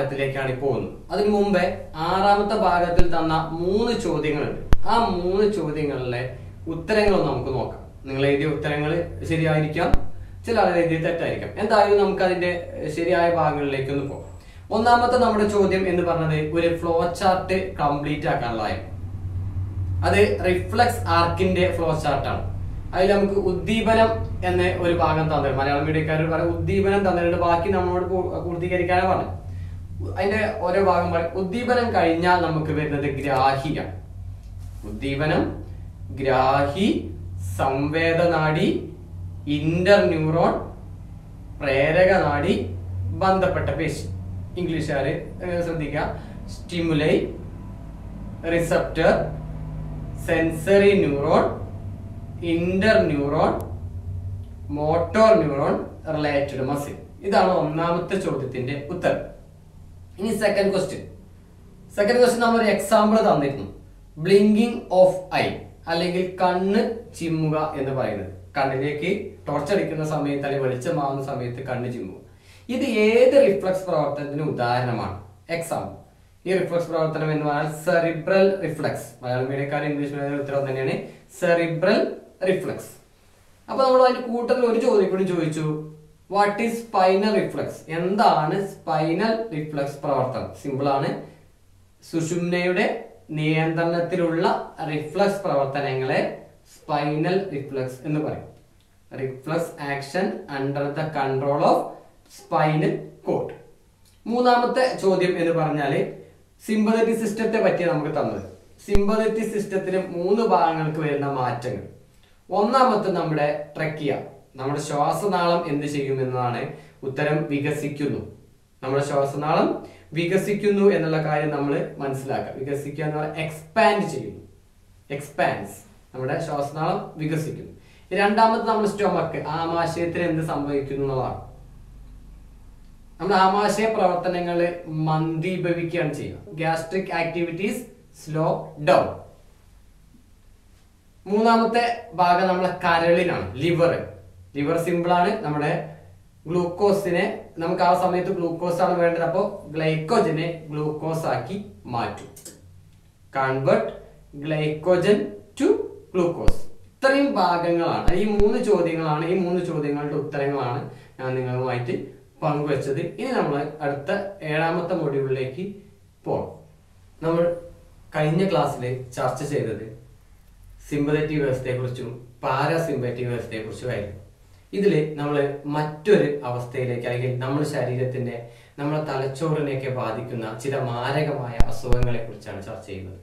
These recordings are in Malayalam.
ഭാഗത്തിലേക്കാണ് പോകുന്നത്. അതിനു മുമ്പേ ആറാമത്തെ ഭാഗത്തിൽ തന്ന മൂന്ന് ചോദ്യങ്ങളുണ്ട്. ആ മൂന്ന് ചോദ്യങ്ങളിലെ ഉത്തരങ്ങൾ നമുക്ക് നോക്കാം. നിങ്ങൾ എഴുതിയ ഉത്തരങ്ങൾ ശരിയായിരിക്കാം ചില എഴുതിയ തെറ്റായിരിക്കാം. എന്തായാലും നമുക്ക് അതിന്റെ ശരിയായ ഭാഗങ്ങളിലേക്ക് ഒന്ന് പോകാം. ഒന്നാമത്തെ നമ്മുടെ ചോദ്യം എന്ന് പറഞ്ഞത് ഒരു ഫ്ലോ ചാർട്ട് കംപ്ലീറ്റ് ആക്കാനുള്ളതായിരുന്നു. അത് റിഫ്ലക്സ് ആർക്കിന്റെ ഫ്ലോ ചാർട്ടാണ് അതിൽ നമുക്ക് ഉദ്ദീപനം എന്ന ഒരു ഭാഗം തന്നിട്ടുണ്ട്. മലയാളം മീഡിയക്കാർ പറയാം ഉദ്ദീപനം തന്നിട്ടുണ്ട്. ബാക്കി നമ്മളോട് പൂർത്തീകരിക്കാനാണ് പറഞ്ഞത്. അതിന്റെ ഓരോ ഭാഗം പറയും ഉദ്ദീപനം കഴിഞ്ഞാൽ നമുക്ക് വരുന്നത് ഗ്രാഹിയാണ് ഉദ്ദീപനം ഗ്രാഹി സംവേദനാടി ഇന്റർ ന്യൂറോൺ പ്രേരകനാടി ബന്ധപ്പെട്ട പേശി. ഇംഗ്ലീഷുകാര് ശ്രദ്ധിക്കുക. Stimuli receptor sensory neuron inter neuron motor neuron related muscle. ഇതാണ് ഒന്നാമത്തെ ചോദ്യത്തിന്റെ ഉത്തരം. ഇനി സെക്കൻഡ് ക്വസ്റ്റ്യൻ സെക്കൻഡ് ക്വസ്റ്റ്യൻ നമ്മൾ ഒരു എക്സാമ്പിൾ തന്നിരുന്നു. ബ്ലിങ്കിങ് ഓഫ് ഐ അല്ലെങ്കിൽ കണ്ണ് ചിമ്മുക എന്ന് പറയുന്നത്. കണ്ണിലേക്ക് ടോർച്ച് അടിക്കുന്ന സമയത്ത് അല്ലെങ്കിൽ വെളിച്ചമാവുന്ന സമയത്ത് കണ്ണ് ചിമ്മുക. ഇത് ഏത് റിഫ്ലക്സ് പ്രവർത്തനത്തിന് ഉദാഹരണമാണ്? എക്സാമ്പിൾ ഈ റിഫ്ലക്സ് പ്രവർത്തനം എന്ന് പറഞ്ഞാൽ സെറിബ്രൽ റിഫ്ലക്സ് മലയാളം മീഡിയക്കാർ ഇംഗ്ലീഷ് മീഡിയം ഉത്തരം തന്നെയാണ്. സെറിബ്രൽ റിഫ്ലക്സ് അപ്പൊ നമ്മൾ അതിന്റെ കൂട്ടത്തിൽ ഒരു ചോദ്യം കൂടി ചോദിച്ചു. വാട്ട് ഈസ് സ്പൈനൽ റിഫ്ലക്സ് എന്താണ് സ്പൈനൽ റിഫ്ലക്സ് പ്രവർത്തനം? സിമ്പിൾ ആണ്. സുഷുമ്നയുടെ നിയന്ത്രണത്തിലുള്ള റിഫ്ലക്സ് പ്രവർത്തനങ്ങളെ സ്പൈനൽ റിഫ്ലക്സ് എന്ന് പറയും. Reflex action under the control of spinal cord മൂന്നാമത്തെ ചോദ്യം എന്ന് പറഞ്ഞാൽ സിമ്പതറ്റിക് സിസ്റ്റത്തെ പറ്റി നമുക്ക് തന്നത്. സിമ്പതറ്റിക് സിസ്റ്റത്തിന് മൂന്ന് ഭാഗങ്ങൾക്ക് വരുന്ന മാറ്റങ്ങൾ. ഒന്നാമത്തെ നമ്മുടെ ട്രക്കിയ നമ്മുടെ ശ്വാസനാളം എന്ത് ചെയ്യും എന്നതാണ് ഉത്തരം വികസിക്കുന്നു. നമ്മുടെ ശ്വാസനാളം വികസിക്കുന്നു എന്നുള്ള കാര്യം നമ്മൾ മനസ്സിലാക്കുക വികസിക്കുക എന്ന് പറഞ്ഞാൽ എക്സ്പാൻഡ് ചെയ്യുന്നു. എക്സ്പാൻസ് നമ്മുടെ ശ്വാസനാളം വികസിക്കുന്നു. രണ്ടാമത് നമ്മൾ സ്റ്റൊമക്ക് ആമാശയത്തിന് എന്ത് സംഭവിക്കുന്നു എന്നുള്ളതാണ്. നമ്മുടെ ആമാശയ പ്രവർത്തനങ്ങൾ മന്ദീഭവിക്കുകയാണ് ചെയ്യുക. ഗ്യാസ്ട്രിക് ആക്ടിവിറ്റീസ് സ്ലോ ഡൗൺ മൂന്നാമത്തെ ഭാഗം നമ്മളെ കരളിനാണ്. ലിവർ ലിവർ സിമ്പിൾ ആണ്. നമ്മുടെ ഗ്ലൂക്കോസിനെ നമുക്ക് ആ സമയത്ത് ഗ്ലൂക്കോസ് ആണ് വേണ്ടത്. അപ്പോൾ ഗ്ലൈക്കോജനെ ഗ്ലൂക്കോസ് ആക്കി മാറ്റും. കൺവേർട്ട് ഗ്ലൈക്കോജൻ ടു ഗ്ലൂക്കോസ് ഇത്രയും ഭാഗങ്ങളാണ്. ഈ മൂന്ന് ചോദ്യങ്ങളാണ്. ഈ മൂന്ന് ചോദ്യങ്ങളുടെ ഉത്തരങ്ങളാണ് ഞാൻ നിങ്ങളുമായിട്ട് പങ്കുവച്ചത്. ഇനി നമ്മൾ അടുത്ത ഏഴാമത്തെ മൊഡ്യൂളിലേക്ക് പോകാം നമ്മൾ കഴിഞ്ഞ ക്ലാസ്സിൽ ചർച്ച ചെയ്തത് സിമ്പതറ്റിക് വ്യവസ്ഥയെക്കുറിച്ചും പാരാസിമ്പറ്റിക് വ്യവസ്ഥയെക്കുറിച്ചുമായിരുന്നു. ഇതിൽ നമ്മൾ മറ്റൊരു അവസ്ഥയിലേക്ക് അല്ലെങ്കിൽ നമ്മുടെ ശരീരത്തിന്റെ നമ്മുടെ തലച്ചോറിനെയൊക്കെ ബാധിക്കുന്ന ചില മാരകമായ അസുഖങ്ങളെ കുറിച്ചാണ് ചർച്ച ചെയ്യുന്നത്.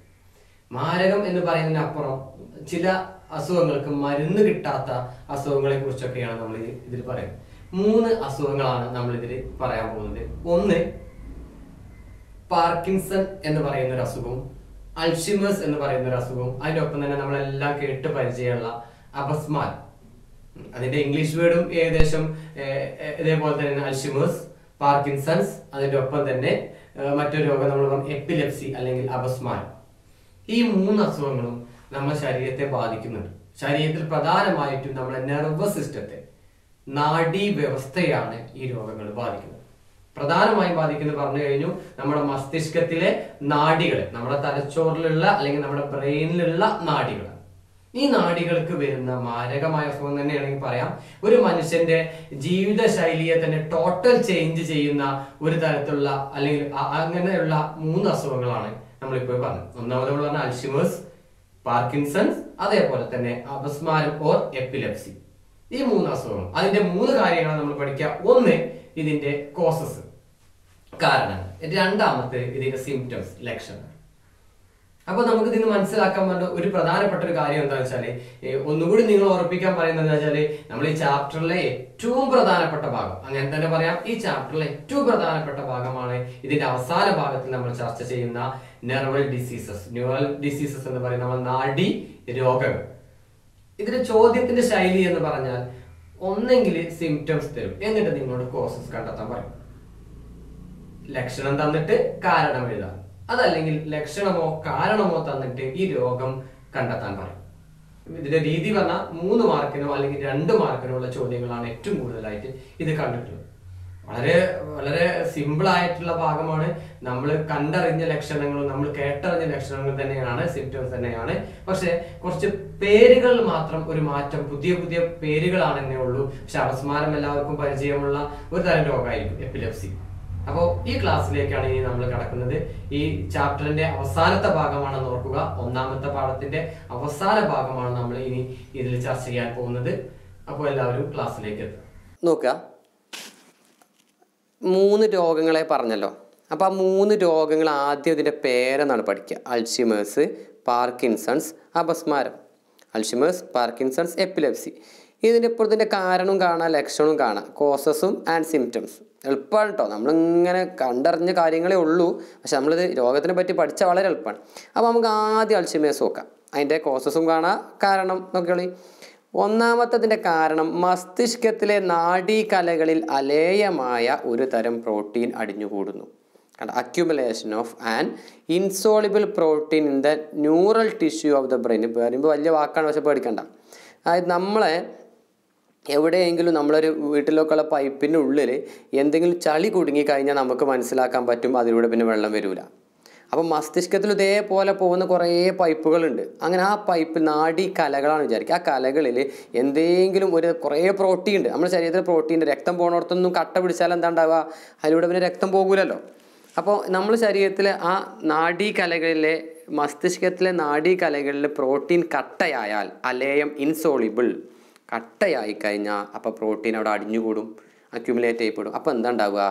മാരകം എന്ന് പറയുന്നതിനപ്പുറം ചില അസുഖങ്ങൾക്ക് മരുന്ന് കിട്ടാത്ത അസുഖങ്ങളെ കുറിച്ചൊക്കെയാണ് നമ്മൾ ഇതിൽ പറയുന്നത്. മൂന്ന് അസുഖങ്ങളാണ് നമ്മൾ ഇതിൽ പറയാൻ പോകുന്നത്. ഒന്ന് പാർക്കിൻസൺ എന്ന് പറയുന്ന ഒരു അസുഖവും അൾഷിമേഴ്സ് എന്ന് പറയുന്ന ഒരു അസുഖവും അതിനൊപ്പം തന്നെ നമ്മളെല്ലാം കേട്ട് പരിചയമുള്ള അപസ്മാൽ അതിന്റെ ഇംഗ്ലീഷ് വേർഡും ഏകദേശം ഇതേപോലെ തന്നെ അൽഷിമേഴ്സ് പാർക്കിൻസൺസ് അതിന്റെ ഒപ്പം തന്നെ മറ്റൊരു രോഗം നമ്മൾ പറഞ്ഞു എപ്പിലെപ്സി അല്ലെങ്കിൽ അപസ്മാരം. ഈ മൂന്ന് അസുഖങ്ങളും നമ്മുടെ ശരീരത്തെ ബാധിക്കുന്നുണ്ട്. ശരീരത്തിൽ പ്രധാനമായിട്ടും നമ്മുടെ നെർവസ് സിസ്റ്റത്തെ നാഡീ വ്യവസ്ഥയാണ് ഈ രോഗങ്ങൾ ബാധിക്കുന്നത്. പ്രധാനമായും ബാധിക്കുന്നത് പറഞ്ഞു കഴിഞ്ഞു നമ്മുടെ മസ്തിഷ്കത്തിലെ നാഡികൾ നമ്മുടെ തലച്ചോറിലുള്ള അല്ലെങ്കിൽ നമ്മുടെ ബ്രെയിനിലുള്ള നാഡികൾ ഈ നാടികൾക്ക് വരുന്ന മാരകമായ അസുഖം തന്നെയാണെങ്കിൽ പറയാം. ഒരു മനുഷ്യന്റെ ജീവിത ശൈലിയെ തന്നെ ടോട്ടൽ ചേഞ്ച് ചെയ്യുന്ന ഒരു തരത്തിലുള്ള അല്ലെങ്കിൽ അങ്ങനെയുള്ള മൂന്ന് അസുഖങ്ങളാണ് നമ്മളിപ്പോൾ പറഞ്ഞത്. ഒന്നാമത് നമ്മൾ പറഞ്ഞ അൽഷിമേഴ്സ് പാർക്കിൻസൺസ് അതേപോലെ തന്നെ അപസ്മാരം ഓർ എപ്പിലെപ്സി ഈ മൂന്ന് അസുഖങ്ങൾ. അതിന്റെ മൂന്ന് കാര്യങ്ങളാണ് നമ്മൾ പഠിക്കുക. ഒന്ന് ഇതിന്റെ കോസസ് കാരണം രണ്ടാമത്തെ ഇതിന്റെ സിംറ്റംസ് ലക്ഷണങ്ങൾ. അപ്പൊ നമുക്ക് ഇതിന് മനസ്സിലാക്കാൻ വേണ്ട ഒരു പ്രധാനപ്പെട്ട ഒരു കാര്യം എന്താ വെച്ചാൽ ഒന്നുകൂടി നിങ്ങൾ ഉറപ്പിക്കാൻ പറയുന്നത് വെച്ചാൽ നമ്മൾ ഈ ചാപ്റ്ററിലെ ഏറ്റവും പ്രധാനപ്പെട്ട ഭാഗം അങ്ങനെ തന്നെ പറയാം ഈ ചാപ്റ്ററിലെ ഏറ്റവും പ്രധാനപ്പെട്ട ഭാഗമാണ് ഇതിന്റെ അവസാന ഭാഗത്തിൽ നമ്മൾ ചർച്ച ചെയ്യുന്ന നെർവൽ ഡിസീസസ് ന്യൂറൽ ഡിസീസസ് എന്ന് പറയുന്ന നമ്മൾ നാഡി രോഗങ്ങൾ. ഇതിന്റെ ചോദ്യത്തിന്റെ ശൈലി എന്ന് പറഞ്ഞാൽ ഒന്നെങ്കിൽ സിംറ്റംസ് തരും. എന്നിട്ട് നിങ്ങളോട് കോസസ് കണ്ടെത്താൻ പറയും. ലക്ഷണം തന്നിട്ട് കാരണം എഴുതാം. അതല്ലെങ്കിൽ ലക്ഷണമോ കാരണമോ തന്നിട്ട് ഈ രോഗം കണ്ടെത്താൻ പറയും. ഇതിന്റെ രീതി പറഞ്ഞാൽ മൂന്ന് മാർക്കിനോ അല്ലെങ്കിൽ രണ്ട് മാർക്കിനോ ഉള്ള ചോദ്യങ്ങളാണ് ഏറ്റവും കൂടുതലായിട്ട് ഇത് കണ്ടിട്ടുള്ളത് വളരെ വളരെ സിമ്പിൾ ആയിട്ടുള്ള ഭാഗമാണ്. നമ്മൾ കണ്ടറിഞ്ഞ ലക്ഷണങ്ങളും നമ്മൾ കേട്ടറിഞ്ഞ ലക്ഷണങ്ങളും തന്നെയാണ് സിംറ്റംസ് തന്നെയാണ്. പക്ഷെ കുറച്ച് പേരുകൾ മാത്രം ഒരു മാറ്റം പുതിയ പുതിയ പേരുകളാണെന്നേ ഉള്ളൂ. പക്ഷെ അപസ്മാരം എല്ലാവർക്കും പരിചയമുള്ള ഒരു തരം രോഗമായിരിക്കും എപ്പിലെപ്സി. അപ്പോൾ ഈ ക്ലാസ്സിലേക്കാണ് ഇനി നമ്മൾ കടക്കുന്നത്. ഈ ചാപ്റ്ററിന്റെ അവസാനത്തെ ഭാഗമാണെന്ന് ഓർക്കുക. ഒന്നാമത്തെ പാഠത്തിന്റെ അവസാന ഭാഗമാണ് നമ്മൾ ഇനി ഇതിൽ ചർച്ച ചെയ്യാൻ പോകുന്നത്. അപ്പോൾ എല്ലാവരും ക്ലാസ്സിലേക്ക് എത്തുക. നോക്കുക. മൂന്ന് രോഗങ്ങളെ പറഞ്ഞല്ലോ. അപ്പോൾ ആ മൂന്ന് രോഗങ്ങൾ ആദ്യം ഇതിന്റെ പേരെന്നാണ് പഠിക്കുക. അൽഷിമേഴ്സ് പാർക്കിൻസൺസ് അപസ്മാരം. Alzheimer's Parkinson's epilepsy. ഇതിന്റെ ഇപ്പുറത്തിന്റെ കാരണവും കാണാം ലക്ഷണവും കാണാം. കോസസും ആൻഡ് സിംറ്റംസ് എളുപ്പമാണ് കേട്ടോ നമ്മളിങ്ങനെ കണ്ടറിഞ്ഞ കാര്യങ്ങളേ ഉള്ളൂ. പക്ഷെ നമ്മളിത് രോഗത്തിനെ പറ്റി പഠിച്ച വളരെ എളുപ്പമാണ് അപ്പോൾ നമുക്ക് ആദ്യം അൾഷിമേഴ്സ് നോക്കാം. അതിന്റെ കോസസും കാണാം. കാരണം നോക്കിയോളി ഒന്നാമത്തതിന്റെ കാരണം മസ്തിഷ്കത്തിലെ നാഡീകലകളിൽ അലേയമായ ഒരു തരം പ്രോട്ടീൻ അടിഞ്ഞുകൂടുന്നു. കണ്ട? Accumulation of and insoluble protein in the neural tissue of the brain പറയുമ്പോൾ വലിയ വാക്കാണ് പക്ഷെ പേടിക്കണ്ട. അതായത് നമ്മളെ എവിടെയെങ്കിലും നമ്മളൊരു വീട്ടിലേക്കുള്ള പൈപ്പിന്റെ ഉള്ളിൽ എന്തെങ്കിലും ചളി കുടുങ്ങിക്കഴിഞ്ഞാൽ നമുക്ക് മനസ്സിലാക്കാൻ പറ്റും അതിലൂടെ പിന്നെ വെള്ളം വരില്ല അപ്പം മസ്തിഷ്കത്തിൽ ഇതേപോലെ പോകുന്ന കുറേ പൈപ്പുകളുണ്ട്. അങ്ങനെ ആ പൈപ്പ് നാടി കലകളാണ് വിചാരിക്കുക. ആ കലകളിൽ എന്തെങ്കിലും ഒരു കുറേ പ്രോട്ടീൻ ഉണ്ട്. നമ്മുടെ ശരീരത്തിൽ പ്രോട്ടീൻ രക്തം പോകണോടത്തൊന്നും കട്ട പിടിച്ചാൽ എന്താ ഉണ്ടാവുക അതിലൂടെ പിന്നെ രക്തം പോകൂലല്ലോ. അപ്പോൾ നമ്മൾ ശരീരത്തിലെ ആ നാഡീ കലകളിലെ മസ്തിഷ്കത്തിലെ നാഡീ കലകളിലെ പ്രോട്ടീൻ കട്ടയായാൽ അലേയം ഇൻസോളിബിൾ കട്ടയായി കഴിഞ്ഞാൽ അപ്പോൾ പ്രോട്ടീൻ അവിടെ അടിഞ്ഞുകൂടും അക്യുമുലേറ്റ് ചെയ്യപ്പെടും. അപ്പോൾ എന്താ ഉണ്ടാവുക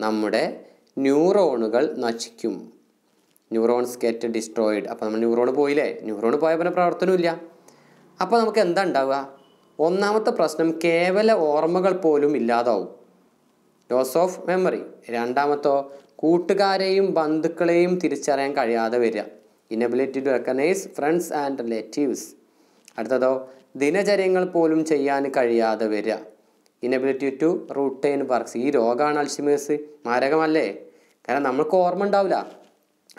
നമ്മുടെ ന്യൂറോണുകൾ നശിക്കും. ന്യൂറോൺസ് ഗെറ്റ് ഡിസ്ട്രോയിഡ് അപ്പോൾ നമ്മൾ ന്യൂറോൺ പോയില്ലേ? ന്യൂറോൺ പോയ പിന്നെ പ്രവർത്തനമില്ല അപ്പോൾ നമുക്ക് എന്താ ഉണ്ടാവുക ഒന്നാമത്തെ പ്രശ്നം കേവല ഓർമ്മകൾ പോലും ഇല്ലാതാവും. ലോസ് ഓഫ് മെമ്മറി രണ്ടാമത്തോ കൂട്ടുകാരെയും ബന്ധുക്കളെയും തിരിച്ചറിയാൻ കഴിയാതെ വരിക. Inability to recognise friends and relatives അടുത്തതോ ദിനചര്യങ്ങൾ പോലും ചെയ്യാൻ കഴിയാതെ വരിക. ഇനബിലിറ്റി ടു റൂട്ടൈൻ വർക്ക്സ് ഈ രോഗമാണ് അൾഷിമേഴ്സ് മാരകമല്ലേ? കാരണം നമ്മൾക്ക് ഓർമ്മ ഉണ്ടാവില്ല.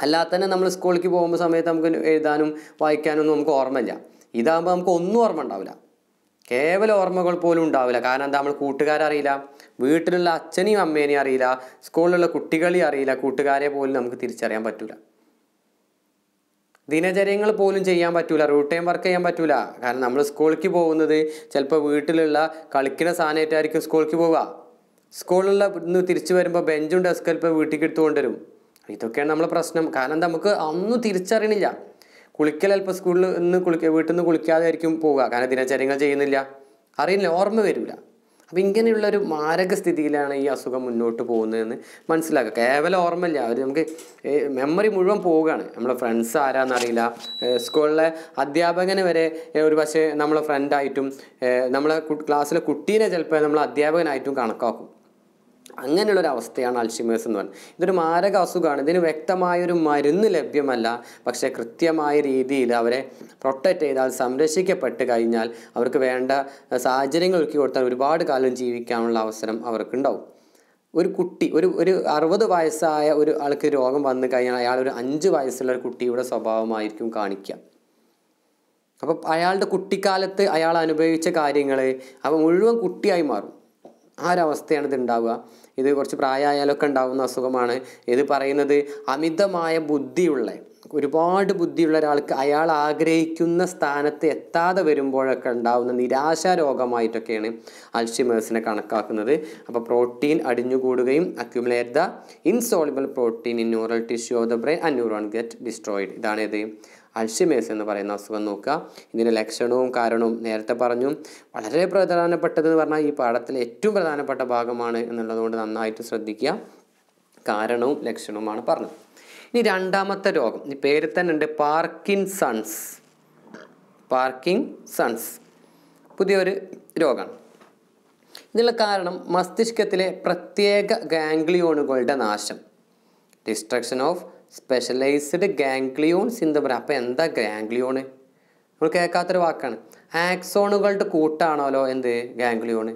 അല്ലാതെ തന്നെ നമ്മൾ സ്കൂളിലേക്ക് പോകുമ്പോൾ സമയത്ത് നമുക്ക് എഴുതാനും വായിക്കാനും ഒന്നും നമുക്ക് ഓർമ്മയില്ല. ഇതാകുമ്പോൾ നമുക്ക് ഒന്നും ഓർമ്മ ഉണ്ടാവില്ല. കേവല ഓർമ്മകൾ പോലും ഉണ്ടാവില്ല. കാരണം എന്താ? നമ്മൾ കൂട്ടുകാരെ അറിയില്ല. വീട്ടിലുള്ള അച്ഛനെയും അമ്മേനെയും അറിയില്ല. സ്കൂളിലുള്ള കുട്ടികളെയും അറിയില്ല. കൂട്ടുകാരെ പോലും നമുക്ക് തിരിച്ചറിയാൻ പറ്റൂല. ദിനചര്യങ്ങൾ പോലും ചെയ്യാൻ പറ്റൂല റൂട്ട് ടൈം വർക്ക് ചെയ്യാൻ പറ്റൂല. കാരണം നമ്മൾ സ്കൂളിലേക്ക് പോകുന്നത് ചിലപ്പോൾ വീട്ടിലുള്ള കളിക്കുന്ന സാധനമായിട്ടായിരിക്കും സ്കൂളിലേക്ക് പോവുക. സ്കൂളിലുള്ള ഇന്ന് തിരിച്ചു വരുമ്പോൾ ബെഞ്ചും ഡെസ്ക് ചിലപ്പോൾ വീട്ടിലേക്ക് എടുത്തുകൊണ്ടുവരും ഇതൊക്കെയാണ് നമ്മളെ പ്രശ്നം. കാരണം നമുക്ക് ഒന്നും തിരിച്ചറിയണില്ല. കുളിക്കൽ ചിലപ്പോൾ സ്കൂളിൽ നിന്ന് കുളിക്ക വീട്ടിൽ നിന്ന് കുളിക്കാതെ ആയിരിക്കും പോവുക. കാരണം ദിനചര്യങ്ങൾ ചെയ്യുന്നില്ല. അറിയില്ല ഓർമ്മ വരില്ല. അപ്പം ഇങ്ങനെയുള്ളൊരു മാരക സ്ഥിതിയിലാണ് ഈ അസുഖം മുന്നോട്ട് പോകുന്നതെന്ന് മനസ്സിലാക്കുക. കേവലം ഓർമ്മയില്ല. അവർ നമുക്ക് മെമ്മറി മുഴുവൻ പോവുകയാണ്. നമ്മളെ ഫ്രണ്ട്സ് ആരാന്നറിയില്ല. സ്കൂളിലെ അധ്യാപകനെ വരെ ഒരു പക്ഷേ നമ്മളെ ഫ്രണ്ടായിട്ടും നമ്മളെ ക്ലാസ്സിലെ കുട്ടീനെ ചിലപ്പോൾ നമ്മൾ അധ്യാപകനായിട്ടും കണക്കാക്കും. അങ്ങനെയുള്ളൊരു അവസ്ഥയാണ് അൽഷിമേഴ്സ് എന്ന് പറയുന്നത്. ഇതൊരു മാരക അസുഖമാണ് ഇതിന് വ്യക്തമായൊരു മരുന്ന് ലഭ്യമല്ല. പക്ഷേ കൃത്യമായ രീതിയിൽ അവരെ പ്രൊട്ടക്റ്റ് ചെയ്താൽ സംരക്ഷിക്കപ്പെട്ട് കഴിഞ്ഞാൽ അവർക്ക് വേണ്ട സാഹചര്യങ്ങൾ ഒരുക്കി കൊടുത്താൽ ഒരുപാട് കാലം ജീവിക്കാനുള്ള അവസരം അവർക്കുണ്ടാവും. ഒരു കുട്ടി ഒരു ഒരു അറുപത് വയസ്സായ ഒരു ആൾക്ക് രോഗം വന്നു കഴിഞ്ഞാൽ അയാൾ ഒരു അഞ്ച് വയസ്സുള്ള ഒരു കുട്ടിയുടെ സ്വഭാവമായിരിക്കും കാണിക്കുക. അപ്പം അയാളുടെ കുട്ടിക്കാലത്ത് അയാൾ അനുഭവിച്ച കാര്യങ്ങൾ അവ മുഴുവൻ കുട്ടിയായി മാറും. ആ ഒരവസ്ഥയാണ് ഇത് ഉണ്ടാവുക. ഇത് കുറച്ച് പ്രായമായാലൊക്കെ ഉണ്ടാകുന്ന അസുഖമാണ്. ഇത് പറയുന്നത് അമിതമായ ബുദ്ധിയുള്ള ഒരുപാട് ബുദ്ധിയുള്ള ഒരാൾക്ക് അയാൾ ആഗ്രഹിക്കുന്ന സ്ഥാനത്ത് എത്താതെ വരുമ്പോഴൊക്കെ ഉണ്ടാകുന്ന നിരാശാ രോഗമായിട്ടൊക്കെയാണ് അൽഷിമേഴ്സിനെ കണക്കാക്കുന്നത്. അപ്പോൾ protein അടിഞ്ഞുകൂടുകയും accumulate the insoluble protein in neural tissue of the brain and neuron get destroyed ഇതാണ് ഇത് അൾഷിമേഴ്സ് എന്ന് പറയുന്ന അസുഖം നോക്കുക. ഇതിന്റെ ലക്ഷണവും കാരണവും നേരത്തെ പറഞ്ഞു. വളരെ പ്രധാനപ്പെട്ടത് എന്ന് പറഞ്ഞാൽ ഈ പാഠത്തിലെ ഏറ്റവും പ്രധാനപ്പെട്ട ഭാഗമാണ് എന്നുള്ളതുകൊണ്ട് നന്നായിട്ട് ശ്രദ്ധിക്കുക. കാരണവും ലക്ഷണവുമാണ് പറഞ്ഞത്. ഇനി രണ്ടാമത്തെ രോഗം. ഈ പേര് തന്നെ ഉണ്ട് പാർക്കിൻസൺസ്. പാർക്കിൻസൺസ്. പുതിയൊരു രോഗമാണ്. ഇതിനുള്ള കാരണം മസ്തിഷ്കത്തിലെ പ്രത്യേക ഗാംഗ്ലിയോണുകളുടെ നാശം. Destruction of specialised ganglions in the brain അപ്പോൾ എന്താ ഗാംഗ്ലിയോണ് നമ്മൾ കേൾക്കാത്തൊരു വാക്കാണ്. ആക്സോണുകളുടെ കൂട്ടാണല്ലോ എന്ത്? ഗാംഗ്ലിയോണ്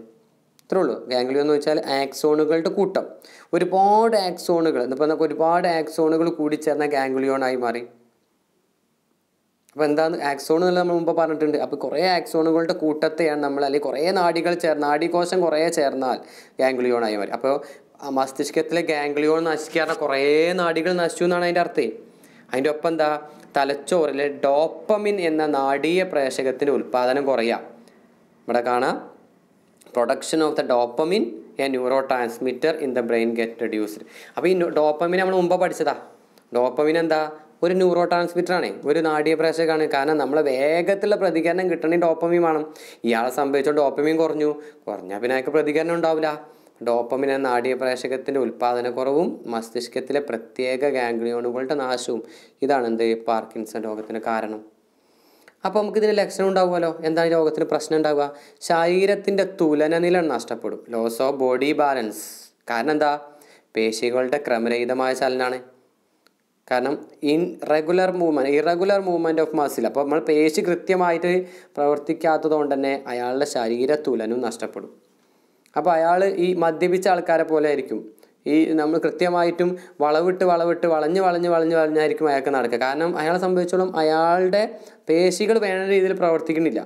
ഇത്രേ ഉള്ളൂ. ഗാംഗ്ലിയോ എന്ന് വെച്ചാൽ ആക്സോണുകളുടെ കൂട്ടം. ഒരുപാട് ആക്സോണുകൾ ഇപ്പോൾ നമുക്ക് ഒരുപാട് ആക്സോണുകൾ കൂടി ചേർന്ന ഗാംഗ്ലിയോണായി മാറി. അപ്പോൾ എന്താണ്? ആക്സോൺ എന്നുള്ളത് നമ്മൾ മുമ്പ് പറഞ്ഞിട്ടുണ്ട്. അപ്പോൾ കുറേ ആക്സോണുകളുടെ കൂട്ടത്തെയാണ് നമ്മൾ അല്ലെങ്കിൽ കുറേ നാടികൾ ചേർന്ന് നാഡീകോശം കുറേ ചേർന്നാൽ ഗാംഗ്ലിയോണായി മാറി. അപ്പോൾ ആ മസ്തിഷ്കത്തിലെ ഗാംഗ്ലിയോൺ നശിക്കാറുള്ള കുറേ നാടികൾ നശിച്ചു എന്നാണ് അതിന്റെ അർത്ഥം. അതിന്റെ ഒപ്പം എന്താ? തലച്ചോറിലെ ഡോപ്പമിൻ എന്ന നാടീയ പ്രേഷകത്തിന്റെ ഉൽപ്പാദനം കുറയുക. ഇവിടെ കാണാം. Production of the dopamine a neurotransmitter in the brain get reduced. അപ്പോൾ ഈ ഡോപ്പമിൻ നമ്മൾ മുമ്പ് പഠിച്ചതാ. ഡോപ്പമിൻ എന്താ? ഒരു ന്യൂറോ ട്രാൻസ്മിറ്റർ ആണ് ഒരു നാടിയ പ്രേഷകമാണ് കാരണം നമ്മൾ വേഗത്തിലുള്ള പ്രതികരണം കിട്ടണമെങ്കിൽ ഡോപ്പമിൻ വേണം. ഇയാളെ സംഭവിച്ച ഡോപ്പമിൻ കുറഞ്ഞു. കുറഞ്ഞാൽ പിന്നെ അയാൾക്ക് പ്രതികരണം ഉണ്ടാവില്ല. ഡോപ്പമിൻ എന്ന നാഡീപ്രേഷകത്തിന്റെ ഉൽപ്പാദനക്കുറവും മസ്തിഷ്കത്തിലെ പ്രത്യേക ഗാംഗ്ലിയോണുകളുടെ നാശവും ഇതാണ് എന്ത് പാർക്കിൻസൺ രോഗത്തിന് കാരണം. അപ്പോൾ നമുക്ക് ഇതിന് ലക്ഷണം ഉണ്ടാവുമല്ലോ? എന്താണ് രോഗത്തിന് പ്രശ്നം ഉണ്ടാവുക? ശരീരത്തിന്റെ തുലനനില നഷ്ടപ്പെടും. ലോസ് ഓഫ് ബോഡി ബാലൻസ് കാരണം എന്താ? പേശികളുടെ ക്രമരഹിതമായ ചലനാണ്. കാരണം irregular movement irregular movement of muscle അപ്പോൾ നമ്മൾ പേശി കൃത്യമായിട്ട് പ്രവർത്തിക്കാത്തത് കൊണ്ട് തന്നെ അയാളുടെ ശരീര തുലനും നഷ്ടപ്പെടും. അപ്പോൾ അയാൾ ഈ മദ്യപിച്ച ആൾക്കാരെ പോലെ ആയിരിക്കും. ഈ നമ്മൾ കൃത്യമായിട്ടും വളവിട്ട് വളവിട്ട് വളഞ്ഞ് വളഞ്ഞ് വളഞ്ഞ് വളഞ്ഞായിരിക്കും അയാൾക്ക് നടക്കുക. കാരണം അയാളെ സംബന്ധിച്ചോളം അയാളുടെ പേശികൾ വേണ്ട രീതിയിൽ പ്രവർത്തിക്കുന്നില്ല.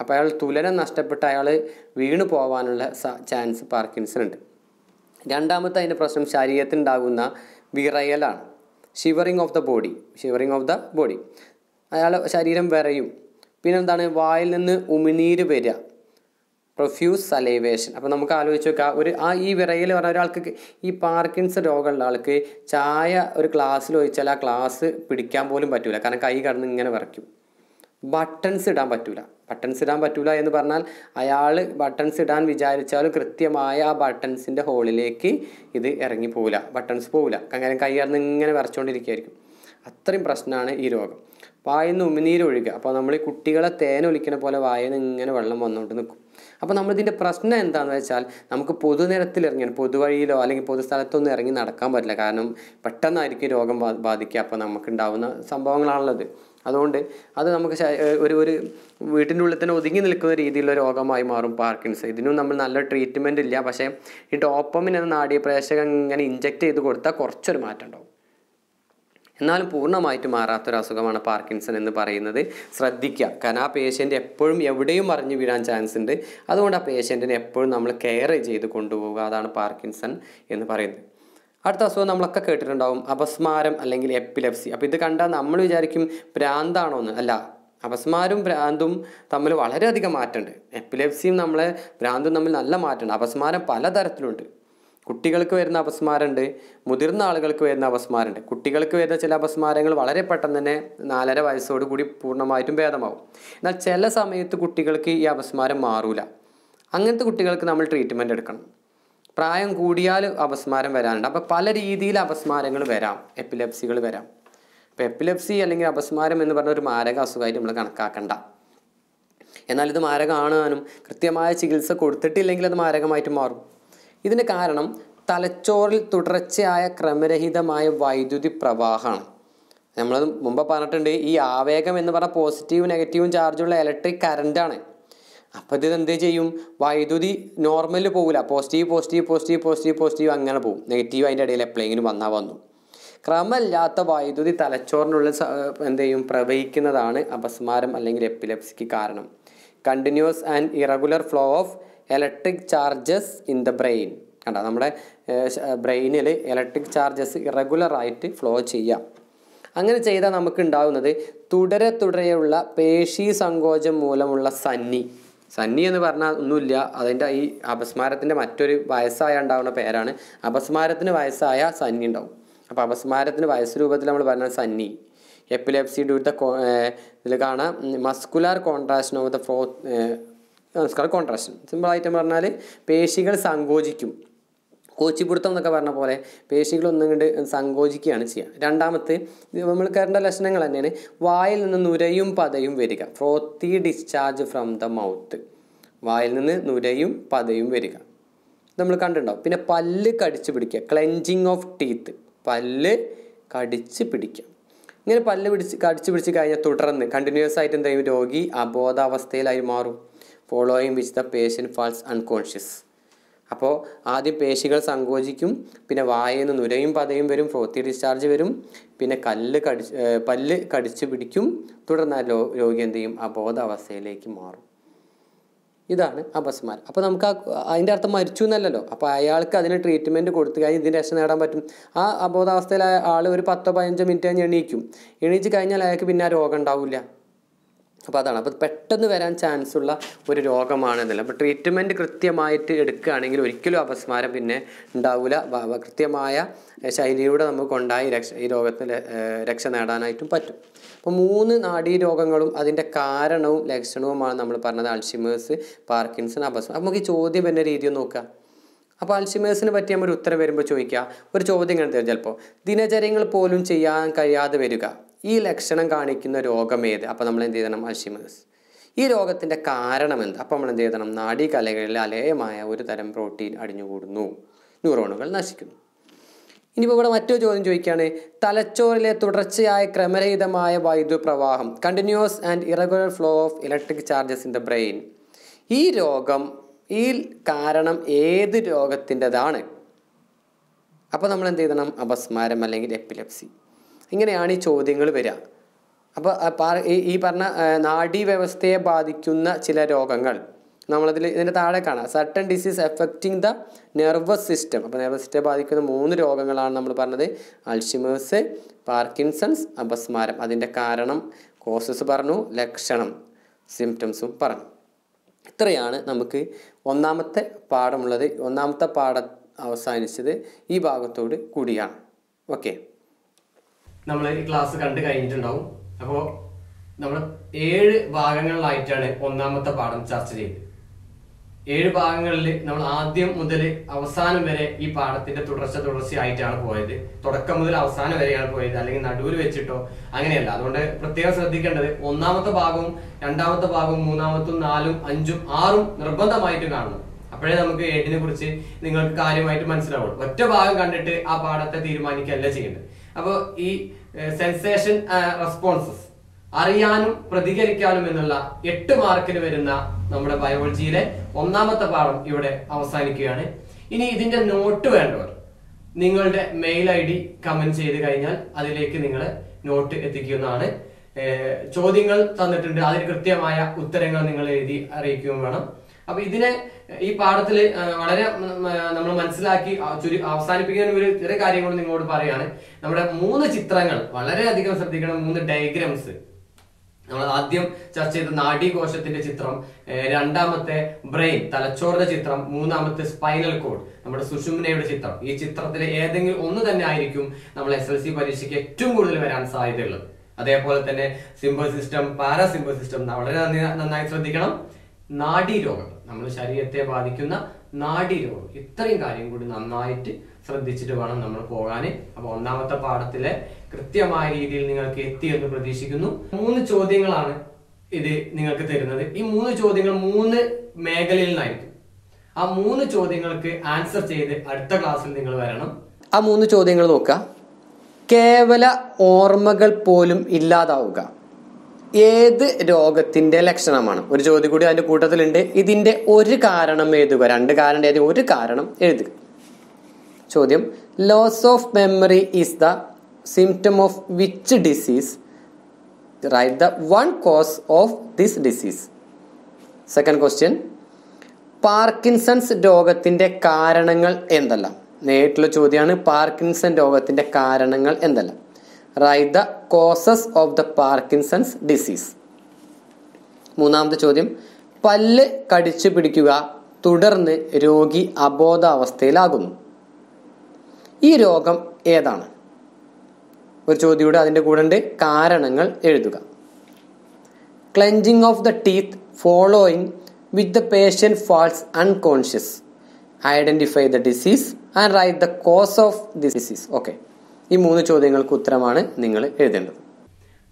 അപ്പോൾ അയാൾ തുലനം നഷ്ടപ്പെട്ട് അയാൾ വീണു പോകാനുള്ള ചാൻസ് പാർക്കിൻസിനുണ്ട്. രണ്ടാമത്തെ അതിന്റെ പ്രശ്നം ശരീരത്തിനുണ്ടാകുന്ന വിറയലാണ്. Shivering of the body shivering of the body അയാൾ ശരീരം വിറയും. പിന്നെന്താണ്? വായിൽ നിന്ന് ഉമിനീര് വരിക. പ്രൊഫ്യൂസ് സലൈവേഷൻ അപ്പോൾ നമുക്ക് ആലോചിച്ച് നോക്കാം ഒരു ആ ഈ വിറയിൽ പറഞ്ഞ ഒരാൾക്ക് ഈ പാർക്കിൻസ് രോഗമുള്ള ആൾക്ക് ചായ ഒരു ഗ്ലാസ്സിൽ ഒഴിച്ചാൽ ആ ഗ്ലാസ് പിടിക്കാൻ പോലും പറ്റൂല കാരണം കൈ കടന്ന് ഇങ്ങനെ വിറയ്ക്കും. ബട്ടൺസ് ഇടാൻ പറ്റൂല. ബട്ടൺസ് ഇടാൻ പറ്റൂല എന്ന് പറഞ്ഞാൽ അയാൾ ബട്ടൺസ് ഇടാൻ വിചാരിച്ചാലും കൃത്യമായ ആ ബട്ടൺസിന്റെ ഹോളിലേക്ക് ഇത് ഇറങ്ങി പോവില്ല ബട്ടൺസ് പോവില്ല. കാരണം കൈ കടന്ന് ഇങ്ങനെ വിറച്ചുകൊണ്ടിരിക്കുകയായിരിക്കും അത്രയും പ്രശ്നമാണ് ഈ രോഗം. വായിൽ നിന്ന് ഉമിനീര് ഒഴുകുക. അപ്പോൾ നമ്മൾ ഈ കുട്ടികളെ തേൻ ഒലിക്കണ പോലെ വായിൽ നിന്ന് ഇങ്ങനെ വെള്ളം വന്നുകൊണ്ട് നിൽക്കും. അപ്പോൾ നമ്മളിതിന്റെ പ്രശ്നം എന്താണെന്ന് വെച്ചാൽ നമുക്ക് പൊതുനിരത്തിൽ ഇറങ്ങിയാൽ പൊതുവഴിയിലോ അല്ലെങ്കിൽ പൊതുസ്ഥലത്തൊന്നും ഇറങ്ങി നടക്കാൻ പറ്റില്ല. കാരണം പെട്ടെന്നായിരിക്കും രോഗം ബാധിക്കുക. അപ്പോൾ നമുക്കുണ്ടാവുന്ന സംഭവങ്ങളാണുള്ളത്. അതുകൊണ്ട് അത് നമുക്ക് ഒരു ഒരു വീട്ടിന്റെ ഉള്ളിൽ തന്നെ ഒതുങ്ങി നിൽക്കുന്ന രീതിയിലുള്ള രോഗമായി മാറും പാർക്കിൻസ്. ഇതിനും നമ്മൾ നല്ല ട്രീറ്റ്മെന്റ് ഇല്ല. പക്ഷേ ഈ ഡോപ്പമിൻ എന്ന നാഡീയ പ്രേഷകം ഇങ്ങനെ ഇഞ്ചെക്ട് ചെയ്ത് കൊടുത്താൽ കുറച്ചൊരു മാറ്റം ഉണ്ടാവും. എന്നാലും പൂർണമായിട്ട് മാറാത്തൊരു അസുഖമാണ് പാർക്കിൻസൺ എന്ന് പറയുന്നത്. ശ്രദ്ധിക്കുക കാരണം ആ പേഷ്യന്റ് എപ്പോഴും എവിടെയും മറിഞ്ഞു വീഴാൻ ചാൻസ് ഉണ്ട്. അതുകൊണ്ട് ആ പേഷ്യന്റിനെ എപ്പോഴും നമ്മൾ കെയർ ചെയ്ത് കൊണ്ടുപോവുക അതാണ് പാർക്കിൻസൺ എന്ന് പറയുന്നത്. അടുത്ത അസുഖം നമ്മളൊക്കെ കേട്ടിട്ടുണ്ടാവും. അപസ്മാരം അല്ലെങ്കിൽ എപ്പിലെപ്സി അപ്പോൾ ഇത് കണ്ടാൽ നമ്മൾ വിചാരിക്കും ഭ്രാന്താണോ എന്ന് അല്ല അപസ്മാരും ഭ്രാന്തും തമ്മിൽ വളരെയധികം മാറ്റമുണ്ട്. എപ്പിലെപ്സിയും നമ്മളെ ഭ്രാന്തും തമ്മിൽ നല്ല മാറ്റമുണ്ട്. അപസ്മാരം പലതരത്തിലുണ്ട്. കുട്ടികൾക്ക് വരുന്ന അപസ്മാരമുണ്ട് മുതിർന്ന ആളുകൾക്ക് വരുന്ന അപസ്മാരമുണ്ട്. കുട്ടികൾക്ക് വരുന്ന ചില അപസ്മാരങ്ങൾ വളരെ പെട്ടെന്ന് തന്നെ നാലര വയസ്സോടുകൂടി പൂർണമായിട്ടും ഭേദമാവും. എന്നാൽ ചില സമയത്ത് കുട്ടികൾക്ക് ഈ അപസ്മാരം മാറൂല. അങ്ങനത്തെ കുട്ടികൾക്ക് നമ്മൾ ട്രീറ്റ്മെന്റ് എടുക്കണം. പ്രായം കൂടിയാൽ അപസ്മാരം വരാനുണ്ട്. അപ്പോൾ പല രീതിയിൽ അപസ്മാരങ്ങൾ വരാം. എപ്പിലെപ്സികൾ വരാം. അപ്പോൾ എപ്പിലെപ്സി അല്ലെങ്കിൽ അപസ്മാരം എന്ന് പറഞ്ഞ ഒരു മാരക അസുഖമായിട്ട് നമ്മൾ കണക്കാക്കണ്ട. എന്നാൽ ഇത് മാരകമാണാനും കൃത്യമായ ചികിത്സ കൊടുത്തിട്ടില്ലെങ്കിൽ അത് മാരകമായിട്ട് മാറും. ഇതിന് കാരണം തലച്ചോറിൽ തുടർച്ചയായ ക്രമരഹിതമായ വൈദ്യുതി പ്രവാഹമാണ് നമ്മൾ മുമ്പ് പറഞ്ഞിട്ടുണ്ട് ഈ ആവേഗം എന്ന് പറഞ്ഞാൽ പോസിറ്റീവും നെഗറ്റീവും ചാർജുള്ള ഇലക്ട്രിക് കറണ്ടാണ് അപ്പോൾ ഇത് എന്ത് ചെയ്യും? വൈദ്യുതി നോർമലിൽ പോകില്ല positive positive positive positive positive അങ്ങനെ പോകും നെഗറ്റീവ് അതിന്റെ ഇടയിൽ എപ്പോഴെങ്കിലും വന്നാൽ വന്നു. ക്രമമില്ലാത്ത വൈദ്യുതി തലച്ചോറിനുള്ളിൽ എന്ത് ചെയ്യും? പ്രവഹിക്കുന്നതാണ് അപസ്മാരം അല്ലെങ്കിൽ എപ്പിലെപ്സിക്ക് കാരണം. Continuous and irregular flow of electric charges in the brain കണ്ട? നമ്മുടെ ബ്രെയിനിൽ ഇലക്ട്രിക് ചാർജസ് ഇറഗുലറായിട്ട് ഫ്ലോ ചെയ്യാം. അങ്ങനെ ചെയ്താൽ നമുക്ക് ഉണ്ടാകുന്നത് തുടരെ തുടരെയുള്ള പേശി സങ്കോചം മൂലമുള്ള സന്നി. സന്നി എന്ന് പറഞ്ഞാൽ ഒന്നുമില്ല. അതിന്റെ ഈ അപസ്മാരത്തിന്റെ മറ്റൊരു വയസ്സായ ഉണ്ടാവുന്ന പേരാണ്. അപസ്മാരത്തിന് വയസ്സായ സന്നി ഉണ്ടാവും. അപ്പോൾ അപസ്മാരത്തിന് വയസ്സ് രൂപത്തിൽ നമ്മൾ പറഞ്ഞാൽ സന്നി. എപ്പിലെപ്സി ഡ്യൂ ദ ഇതിൽ കാണാം. Muscular contraction of the fro muscular contraction സിമ്പിളായിട്ട് പറഞ്ഞാൽ പേശികൾ സങ്കോചിക്കും. കോച്ചിപ്പിടുത്തം എന്നൊക്കെ പറഞ്ഞ പോലെ പേശികൾ ഒന്നും കണ്ട് സങ്കോചിക്കുകയാണ് ചെയ്യുക രണ്ടാമത്തെ നമ്മൾ കണ്ട ലക്ഷണങ്ങൾ തന്നെയാണ്. വായിൽ നിന്ന് നുരയും പതയും വരിക. Frothy discharge from the mouth വായിൽ നിന്ന് നുരയും പതയും വരിക. നമ്മൾ കണ്ടിട്ടുണ്ടാവും. പിന്നെ പല്ല് കടിച്ചു പിടിക്കുക. ക്ലെൻജിങ് ഓഫ് ടീത്ത് പല്ല് കടിച്ച് പിടിക്കുക. ഇങ്ങനെ പല്ല് പിടിച്ച് കടിച്ചു പിടിച്ച് കഴിഞ്ഞാൽ തുടർന്ന് കണ്ടിന്യൂസ് ആയിട്ട് എന്തെങ്കിലും രോഗി അബോധാവസ്ഥയിലായി മാറും. Following which the patient falls unconscious അപ്പോൾ ആദ്യം പേശികൾ സങ്കോചിക്കും പിന്നെ വായയിൽ നിന്ന് നുരയും പതയും വരും ഫ്രോത്തി ഡിസ്ചാർജ് വരും പിന്നെ കല്ല് കടിച്ച് പല്ല് കടിച്ചു പിടിക്കും തുടർന്ന് ആ രോഗി എന്ത് ചെയ്യും? അബോധാവസ്ഥയിലേക്ക് മാറും. ഇതാണ് അപസ്മാരം. അപ്പോൾ നമുക്ക് ആ അതിന്റെ അർത്ഥം മരിച്ചു എന്നല്ലല്ലോ. അപ്പോൾ അയാൾക്ക് അതിന് ട്രീറ്റ്മെന്റ് കൊടുത്തു കഴിഞ്ഞാൽ ഇതിന്റെ രക്ഷ നേടാൻ പറ്റും. ആ അബോധാവസ്ഥയിൽ ആൾ ഒരു പത്തോ പതിനഞ്ചോ മിനിറ്റ് കഴിഞ്ഞ് എണീക്കും. എണീച്ച് കഴിഞ്ഞാൽ അയാൾക്ക് പിന്നെ ആ രോഗം ഉണ്ടാവില്ല. അപ്പോൾ അതാണ് അപ്പോൾ പെട്ടെന്ന് വരാൻ ചാൻസ് ഉള്ള ഒരു രോഗമാണ് എന്നല്ല അപ്പോൾ ട്രീറ്റ്മെന്റ് കൃത്യമായിട്ട് എടുക്കുകയാണെങ്കിൽ ഒരിക്കലും അപസ്മാരം പിന്നെ ഉണ്ടാവില്ല കൃത്യമായ ശൈലിയിലൂടെ നമുക്ക് ഉണ്ടായി രക്ഷ ഈ രോഗത്തിൽ രക്ഷ നേടാനായിട്ടും പറ്റും. അപ്പോൾ മൂന്ന് നാഡീ രോഗങ്ങളും അതിന്റെ കാരണവും ലക്ഷണവുമാണ് നമ്മൾ പറഞ്ഞത് അൾഷിമേഴ്സ് പാർക്കിൻസൺ അപസ്മാരം. നമുക്ക് ഈ ചോദ്യം എന്ന രീതിയിൽ നോക്കാം അപ്പോൾ അൾഷിമേഴ്സിനെ പറ്റി നമ്മൾ ഉത്തരം വരുമ്പോൾ ചോദിക്കുക. ഒരു ചോദ്യം ഇങ്ങനെ ചിലപ്പോൾ. ദിനചര്യങ്ങൾ പോലും ചെയ്യാൻ കഴിയാതെ വരിക. ഈ ലക്ഷണം കാണിക്കുന്ന രോഗം ഏത്? അപ്പോൾ നമ്മൾ എന്ത് ചെയ്യണം? അൾഷിമേഴ്സ് ഈ രോഗത്തിന്റെ കാരണം എന്ത്? അപ്പോൾ നമ്മൾ എന്ത് ചെയ്യണം? നാഡീകലകളിൽ അലേയമായ ഒരു തരം പ്രോട്ടീൻ അടിഞ്ഞുകൂടുന്നു. ന്യൂറോണുകൾ നശിക്കുന്നു. ഇനിയിപ്പോൾ ഇവിടെ മറ്റൊരു ചോദ്യം ചോദിക്കുകയാണ്. തലച്ചോറിലെ തുടർച്ചയായ ക്രമരഹിതമായ വൈദ്യുത പ്രവാഹം continuous and irregular flow of electric charges in the brain ഈ രോഗം ഈ കാരണം ഏത് രോഗത്തിന്റെതാണ്? അപ്പോൾ നമ്മൾ എന്ത് ചെയ്യണം? അപസ്മാരം അല്ലെങ്കിൽ എപ്പിലെപ്സി ഇങ്ങനെയാണ് ഈ ചോദ്യങ്ങൾ വരിക. അപ്പോൾ ഈ- പറഞ്ഞ നാഡീവ്യവസ്ഥയെ നാഡീ വ്യവസ്ഥയെ ബാധിക്കുന്ന ചില രോഗങ്ങൾ. നമ്മളതിൽ ഇതിന്റെ താഴെ കാണാം. Certain disease affecting the nervous system അപ്പോൾ നെർവസ് സിസ്റ്റത്തെ ബാധിക്കുന്ന മൂന്ന് രോഗങ്ങളാണ് നമ്മൾ പറഞ്ഞത്. അൽഷിമേഴ്സ് പാർക്കിൻസൺസ് അപസ്മാരം. അതിന്റെ കാരണം കോസസ് പറഞ്ഞു ലക്ഷണം സിംറ്റംസും പറഞ്ഞു. ഇത്രയാണ് നമുക്ക് ഒന്നാമത്തെ പാഠമുള്ളത്. ഒന്നാമത്തെ പാഠം അവസാനിച്ചത് ഈ ഭാഗത്തോട് കൂടിയാണ്. ഓക്കെ നമ്മൾ ഈ ക്ലാസ് കണ്ടു കഴിഞ്ഞിട്ടുണ്ടാവും. അപ്പോൾ നമ്മൾ ഏഴ് ഭാഗങ്ങളിലായിട്ടാണ് ഒന്നാമത്തെ പാഠം ചർച്ച ചെയ്തത്. ഏഴ് ഭാഗങ്ങളിൽ നമ്മൾ ആദ്യം മുതൽ അവസാനം വരെ ഈ പാഠത്തിന്റെ തുടർച്ച തുടർച്ചയായിട്ടാണ് പോയത്. തുടക്കം മുതൽ അവസാനം വരെയാണ് പോയത്. അല്ലെങ്കിൽ നടുവിൽ വെച്ചിട്ടോ അങ്ങനെയല്ല. അതുകൊണ്ട് പ്രത്യേകം ശ്രദ്ധിക്കേണ്ടത് ഒന്നാമത്തെ ഭാഗവും രണ്ടാമത്തെ ഭാഗവും മൂന്നാമത്തും നാലും അഞ്ചും ആറും നിർബന്ധമായിട്ട് കാണണം. അപ്പോഴേ നമുക്ക് ഏഴിനെ കുറിച്ച് നിങ്ങൾക്ക് കാര്യമായിട്ട് മനസ്സിലാവുള്ളൂ. ഒറ്റ ഭാഗം കണ്ടിട്ട് ആ പാഠത്തെ തീരുമാനിക്കുകയല്ല ചെയ്യേണ്ടത്. അപ്പോൾ ഈ സെൻസേഷൻ റെസ്പോൺസസ് അറിയാനും പ്രതികരിക്കാനും എന്നുള്ള എട്ട് മാർക്കിന് വരുന്ന നമ്മുടെ ബയോളജിയിലെ ഒന്നാമത്തെ പാഠം ഇവിടെ അവസാനിക്കുകയാണ്. ഇനി ഇതിന്റെ നോട്ട് വേണ്ടവർ നിങ്ങളുടെ മെയിൽ ഐ ഡി കമന്റ് ചെയ്ത് കഴിഞ്ഞാൽ അതിലേക്ക് നിങ്ങൾ നോട്ട് എത്തിക്കുന്നതാണ്. ചോദ്യങ്ങൾ തന്നിട്ടുണ്ട് അതിന് കൃത്യമായ ഉത്തരങ്ങൾ നിങ്ങൾ എഴുതി അറിയിക്കുകയും വേണം. അപ്പൊ ഇതിനെ ഈ പാഠത്തിൽ വളരെ നമ്മൾ മനസ്സിലാക്കി ചുരു അവസാനിപ്പിക്കാൻ ഒരു ചെറിയ കാര്യം നിങ്ങളോട് പറയാണ്. നമ്മുടെ മൂന്ന് ചിത്രങ്ങൾ വളരെയധികം ശ്രദ്ധിക്കണം മൂന്ന് ഡയഗ്രംസ് നമ്മൾ ആദ്യം ചർച്ച ചെയ്ത നാഡീകോശത്തിന്റെ ചിത്രം രണ്ടാമത്തെ ബ്രെയിൻ തലച്ചോറിന്റെ ചിത്രം മൂന്നാമത്തെ സ്പൈനൽ കോഡ് നമ്മുടെ സുഷുമ്നയുടെ ചിത്രം. ഈ ചിത്രത്തിലെ ഏതെങ്കിലും ഒന്ന് തന്നെ ആയിരിക്കും നമ്മൾ എസ് എൽ സി പരീക്ഷയ്ക്ക് ഏറ്റവും കൂടുതൽ വരാൻ സാധ്യതയുള്ളത്. അതേപോലെ തന്നെ സിംബൽ സിസ്റ്റം പാരാസിംബൽ സിസ്റ്റം വളരെ നന്നായി ശ്രദ്ധിക്കണം. നാഡീരോഗം. നമ്മുടെ ശരീരത്തെ ബാധിക്കുന്ന നാഡീരോഗം. ഇത്രയും കാര്യം കൂടി നന്നായിട്ട് ശ്രദ്ധിച്ചിട്ട് വേണം നമ്മൾ പോകാൻ അപ്പൊ ഒന്നാമത്തെ പാഠത്തിലെ കൃത്യമായ രീതിയിൽ നിങ്ങൾക്ക് എത്തി എന്ന് പ്രതീക്ഷിക്കുന്നു. മൂന്ന് ചോദ്യങ്ങളാണ് ഇത് നിങ്ങൾക്ക് തരുന്നത്. ഈ മൂന്ന് ചോദ്യങ്ങൾ മൂന്ന് മേഖലയിൽ നിന്നായിരിക്കും ആ മൂന്ന് ചോദ്യങ്ങൾക്ക് ആൻസർ ചെയ്ത് അടുത്ത ക്ലാസ്സിൽ നിങ്ങൾ വരണം. ആ മൂന്ന് ചോദ്യങ്ങൾ നോക്കുക. കേവല ഓർമ്മകൾ പോലും ഇല്ലാതാവുക. ഏത് രോഗത്തിന്റെ ലക്ഷണമാണ്? ഒരു ചോദ്യം കൂടി അതിന്റെ കൂട്ടത്തിലുണ്ട്. ഇതിന്റെ ഒരു കാരണം എഴുതുക. രണ്ട് കാരണം ഏത് ഒരു കാരണം എഴുതുക. ചോദ്യം. Loss of memory is the symptom of which disease write the one cause of this disease second question Parkinson's രോഗത്തിന്റെ കാരണങ്ങൾ എന്തെല്ലാം? നേരിട്ടുള്ള ചോദ്യമാണ്. പാർക്കിൻസൺ രോഗത്തിന്റെ കാരണങ്ങൾ എന്തെല്ലാം? Write the causes of the Parkinson's disease മൂന്നാമത്തെ ചോദ്യം. പല്ല് കടിച്ചു പിടിക്കുക തുടർന്ന് രോഗി അബോധാവസ്ഥയിലാകുന്നു. ഈ രോഗം ഏതാണ്? ഒരു ചോദ്യയുടെ അതിന്റെ കൂടെ കാരണങ്ങൾ എഴുതുക. Clenching of the teeth following with the patient falls unconscious identify the disease and write the cause of the disease okay ഈ മൂന്ന് ചോദ്യങ്ങൾക്ക് ഉത്തരമാണ് നിങ്ങൾ എഴുതേണ്ടത്.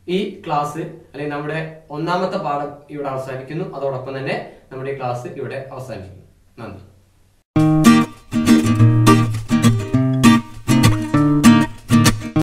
ഈ ക്ലാസ് അല്ലെങ്കിൽ നമ്മുടെ ഒന്നാമത്തെ പാഠം ഇവിടെ അവസാനിക്കുന്നു. അതോടൊപ്പം തന്നെ നമ്മുടെ ഈ ക്ലാസ് ഇവിടെ അവസാനിക്കുന്നു. നന്ദി.